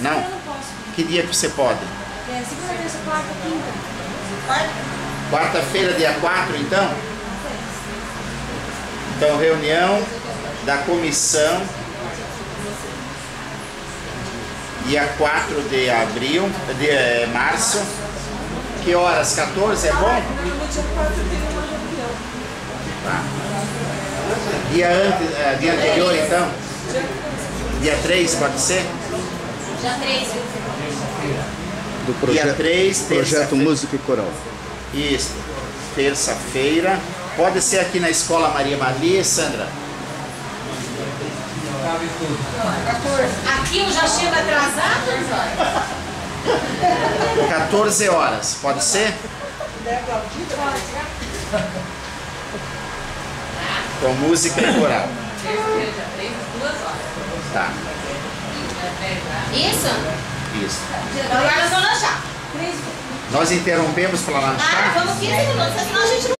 Não? eu não posso. Que dia que você pode? É, segunda, terça, quarta, quinta. Quarta-feira, dia 4, então? Então, reunião da comissão, dia 4 de abril, de eh, março. Que horas? 14 é bom? No dia 4 tem uma reunião. Tá. Dia, antes, eh, dia anterior, então? Dia 3, pode ser? Já três. Do Dia projeto, 3, projeto. Música e Coral. Isso. Terça-feira. Pode ser aqui na Escola Maria Marli, Sandra? Aqui eu já chego atrasado? 14 horas, pode ser? Com música e coral. Tá, Isso? isso. Agora nós vamos lanchar. Nós interrompemos para Ah, lanchar? vamos 15 minutos, senão a gente não